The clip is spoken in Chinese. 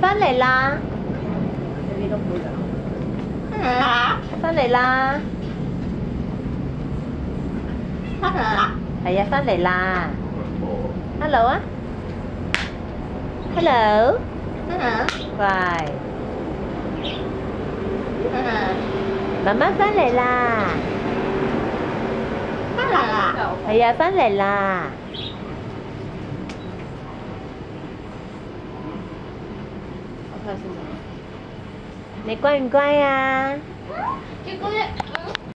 翻嚟啦！翻嚟啦！系啊，翻嚟啦！Hello 啊！Hello，乖，妈妈翻嚟啦！翻嚟啦！系啊，翻嚟啦！你乖唔乖啊？